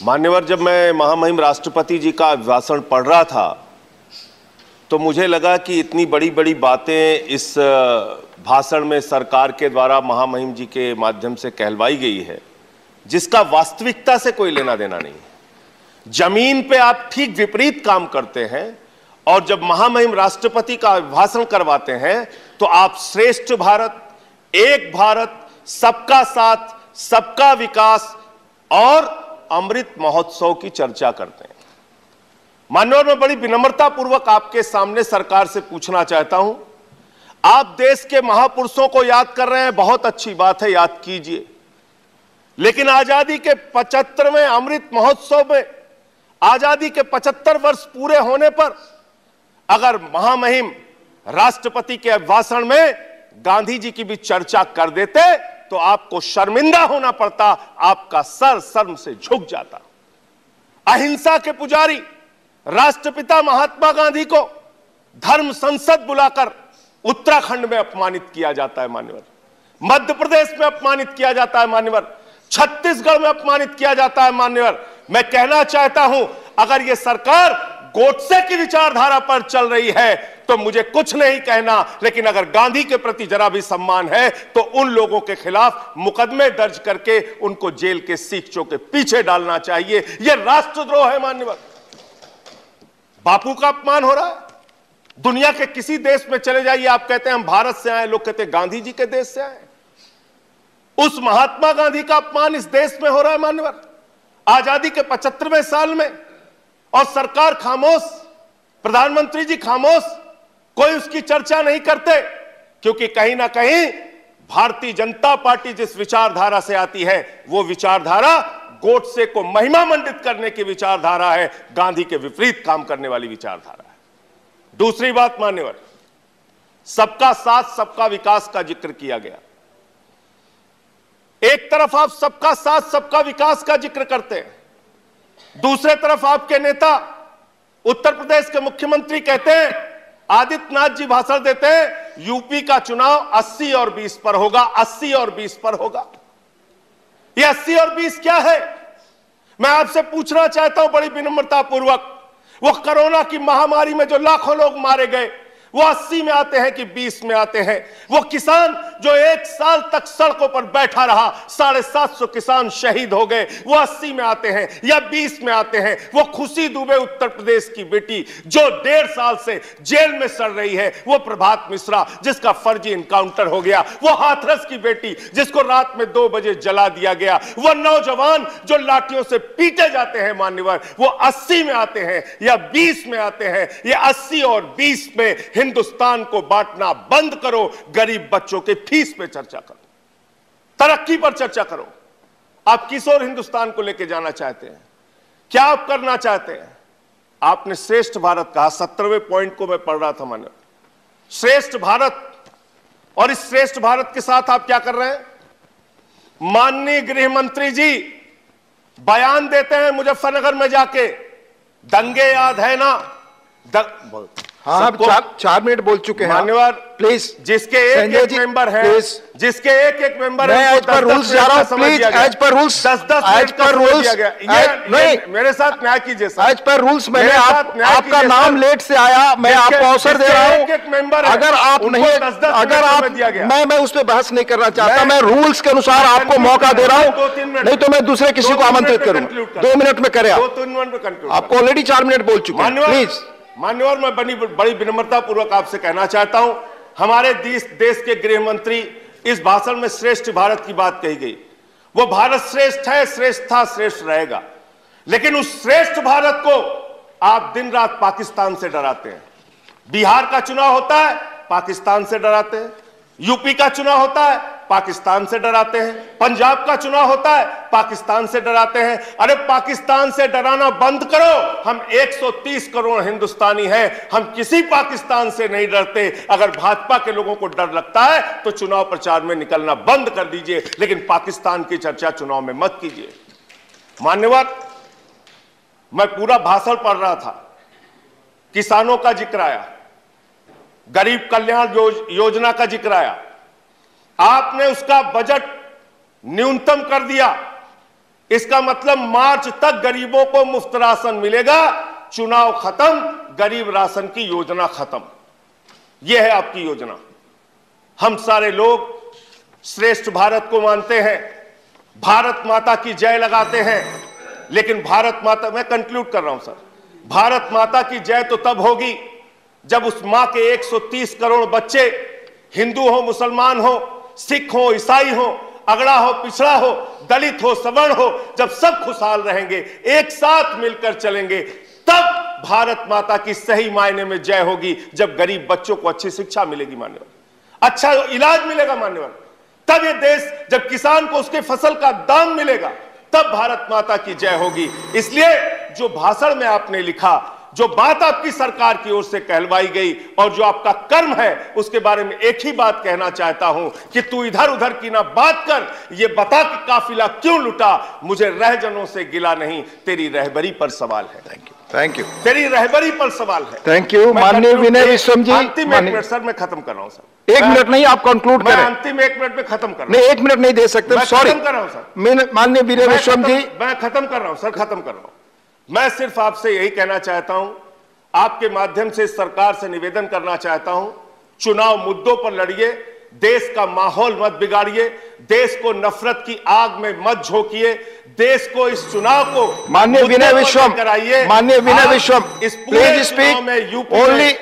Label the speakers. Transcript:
Speaker 1: मान्यवर, जब मैं महामहिम राष्ट्रपति जी का अभिभाषण पढ़ रहा था तो मुझे लगा कि इतनी बड़ी बड़ी बातें इस भाषण में सरकार के द्वारा महामहिम जी के माध्यम से कहलवाई गई है, जिसका वास्तविकता से कोई लेना देना नहीं है। ज़मीन पे आप ठीक विपरीत काम करते हैं, और जब महामहिम राष्ट्रपति का अभिभाषण करवाते हैं तो आप श्रेष्ठ भारत, एक भारत, सबका साथ, सबका विकास, और अमृत महोत्सव की चर्चा करते हैं। मान्यवर, मैं बड़ी विनम्रता पूर्वक आपके सामने सरकार से पूछना चाहता हूँ। आप देश के महापुरुषों को याद कर रहे हैं, बहुत अच्छी बात है, याद कीजिए। लेकिन आज़ादी के पचहत्तरवें अमृत महोत्सव में, आज़ादी के पचहत्तर वर्ष पूरे होने पर, अगर महामहिम राष्ट्रपति के अभिभाषण में गांधी जी की भी चर्चा कर देते तो आपको शर्मिंदा होना पड़ता, आपका सर शर्म से झुक जाता। अहिंसा के पुजारी, राष्ट्रपिता महात्मा गांधी को धर्म संसद बुलाकर उत्तराखंड में अपमानित किया जाता है मान्यवर। मध्य प्रदेश में अपमानित किया जाता है मान्यवर। छत्तीसगढ़ में अपमानित किया जाता है मान्यवर। मैं कहना चाहता हूँ, अगर यह सरकार गोडसे की विचारधारा पर चल रही है तो मुझे कुछ नहीं कहना। लेकिन अगर गांधी के प्रति जरा भी सम्मान है तो उन लोगों के खिलाफ मुकदमे दर्ज करके उनको जेल के सीखचों के पीछे डालना चाहिए। यह राष्ट्रद्रोह है, मान्यवर। बापू का अपमान हो रहा है। दुनिया के किसी देश में चले जाइए, आप कहते हैं हम भारत से आए, लोग कहते हैं गांधी जी के देश से आए। उस महात्मा गांधी का अपमान इस देश में हो रहा है, मान्यवर। आज़ादी के पचहत्तरवें साल में और सरकार खामोश, प्रधानमंत्री जी खामोश, कोई उसकी चर्चा नहीं करते, क्योंकि कहीं ना कहीं भारतीय जनता पार्टी जिस विचारधारा से आती है, वो विचारधारा गोडसे को महिमा मंडित करने की विचारधारा है, गांधी के विपरीत काम करने वाली विचारधारा है। दूसरी बात मान्यवर सबका साथ, सबका विकास का ज़िक्र किया गया। एक तरफ़ आप सबका साथ, सबका विकास का ज़िक्र करते हैं दूसरे तरफ़ आपके नेता उत्तर प्रदेश के मुख्यमंत्री कहते हैं, आदित्यनाथ जी भाषण देते हैं, यूपी का चुनाव 80 और 20 पर होगा 80 और 20 पर होगा। ये 80 और 20 क्या है? मैं आपसे पूछना चाहता हूँ बड़ी विनम्रता पूर्वक वो कोरोना की महामारी में जो लाखों लोग मारे गए वो 80 में आते हैं कि 20 में आते हैं। वो किसान जो एक साल तक सड़कों पर बैठा रहा, साढ़े सात सौ किसान शहीद हो गए, वो 80 में आते हैं या 20 में आते हैं। वो खुशी दुबे उत्तर प्रदेश की बेटी जो डेढ़ साल से जेल में सड़ रही है, वो प्रभात मिश्रा, जिसका फर्जी इनकाउंटर हो गया। वो हाथरस की बेटी, जिसको रात में दो बजे जला दिया गया। वो नौजवान जो लाठियों से पीटे जाते हैं, मान्यवर, वो अस्सी में आते हैं या बीस में आते हैं। या अस्सी और बीस में हिंदुस्तान को बांटना बंद करो, गरीब बच्चों के फ़ीस पे चर्चा करो। तरक्की पर चर्चा करो। आप किस और हिंदुस्तान को लेकर जाना चाहते हैं? क्या आप करना चाहते हैं? आपने श्रेष्ठ भारत कहा सत्तरवें पॉइंट को मैं पढ़ रहा था मैंने। श्रेष्ठ भारत, और इस श्रेष्ठ भारत के साथ आप क्या कर रहे हैं? माननीय गृह मंत्री जी, बयान देते हैं मुजफ्फरनगर में जाके। दंगे याद है ना? दंग...
Speaker 2: हाँ आप चार चार मिनट बोल चुके हैं
Speaker 1: मान्यवर
Speaker 2: प्लीज़
Speaker 1: जिसके एक एक मेंबर है जिसके एक एक मेंबर
Speaker 2: मैं एज पर रूल्स जा रहा हूँ प्लीज़ एज पर रूल्स।
Speaker 1: दस दस
Speaker 2: एज पर रूल्स।
Speaker 1: नहीं। मेरे साथ न्याय कीजिए
Speaker 2: एज पर रूल्स मैंने आप, आपका नाम लेट से आया मैं आपको अवसर दे रहा हूँ। अगर आप नहीं अगर आप मैं मैं उस पर बहस नहीं करना चाहता मैं रूल्स के अनुसार आपको मौका दे रहा हूँ। नहीं तो मैं दूसरे किसी को आमंत्रित करूँगा दो मिनट में करें आपको ऑलरेडी चार मिनट बोल चुके हैं। प्लीज़
Speaker 1: मान्यवर, मैं बड़ी बड़ी विनम्रता पूर्वक आपसे कहना चाहता हूँ, हमारे देश देश के गृह मंत्री, इस भाषण में श्रेष्ठ भारत की बात कही गई। वो भारत श्रेष्ठ है श्रेष्ठ था श्रेष्ठ रहेगा। लेकिन उस श्रेष्ठ भारत को आप दिन रात पाकिस्तान से डराते हैं। बिहार का चुनाव होता है, पाकिस्तान से डराते हैं। यूपी का चुनाव होता है पाकिस्तान से डराते हैं। पंजाब का चुनाव होता है, पाकिस्तान से डराते हैं। अरे पाकिस्तान से डराना बंद करो। हम 130 करोड़ हिंदुस्तानी हैं। हम किसी पाकिस्तान से नहीं डरते। अगर भाजपा के लोगों को डर लगता है तो चुनाव प्रचार में निकलना बंद कर दीजिए। लेकिन पाकिस्तान की चर्चा चुनाव में मत कीजिए। मान्यवर, मैं पूरा भाषण पढ़ रहा था। किसानों का ज़िक्र आया। गरीब कल्याण योजना का ज़िक्र आया। आपने उसका बजट न्यूनतम कर दिया। इसका मतलब मार्च तक गरीबों को मुफ़्त राशन मिलेगा। चुनाव खत्म, गरीब राशन की योजना खत्म। यह है आपकी योजना। हम सारे लोग श्रेष्ठ भारत को मानते हैं। भारत माता की जय लगाते हैं। लेकिन भारत माता, मैं कंक्लूड कर रहा हूँ, सर। भारत माता की जय तो तब होगी जब उस माँ के 130 करोड़ बच्चे हिंदू हो, मुसलमान हो सिख हो, ईसाई हो, अगड़ा हो, पिछड़ा हो, दलित हो, सवर्ण हो, जब सब खुशहाल रहेंगे, एक साथ मिलकर चलेंगे, तब भारत माता की सही मायने में जय होगी, जब गरीब बच्चों को अच्छी शिक्षा मिलेगी मान्य अच्छा इलाज मिलेगा मान्यवर तब ये देश, जब किसान को उसके फ़सल का दाम मिलेगा, तब भारत माता की जय होगी। इसलिए जो भाषण में आपने लिखा जो बात आपकी सरकार की ओर से कहलवाई गई और जो आपका कर्म है उसके बारे में एक ही बात कहना चाहता हूँ कि तू इधर उधर की ना बात कर ये बता कि काफिला क्यों लुटा? मुझे रहजनों से गिला नहीं तेरी रहबरी पर सवाल है।
Speaker 2: थैंक यू थैंक यू
Speaker 1: तेरी रहबरी पर सवाल है।
Speaker 2: थैंक यू माननीय विनय विश्वम जी
Speaker 1: अंतिम एक मिनट सर मैं खत्म कर रहा हूँ सर।
Speaker 2: एक मिनट नहीं आप कंक्लूड करें।
Speaker 1: अंतिम एक मिनट में खत्म कर
Speaker 2: नहीं एक मिनट नहीं दे सकते सॉरी
Speaker 1: कर रहा हूँ सर।
Speaker 2: माननीय विनय विश्वम जी।
Speaker 1: मैं खत्म कर रहा हूँ सर खत्म कर रहा हूँ। मैं सिर्फ़ आपसे यही कहना चाहता हूँ आपके माध्यम से सरकार से निवेदन करना चाहता हूँ चुनाव मुद्दों पर लड़िए देश का माहौल मत बिगाड़िए देश को नफरत की आग में मत झोंकिए देश को इस चुनाव को
Speaker 2: माननीय विनय विश्वम
Speaker 1: कराइए
Speaker 2: माननीय विनय विश्वम
Speaker 1: इस पूरे
Speaker 2: स्पीक
Speaker 1: में यूपी
Speaker 2: ओनली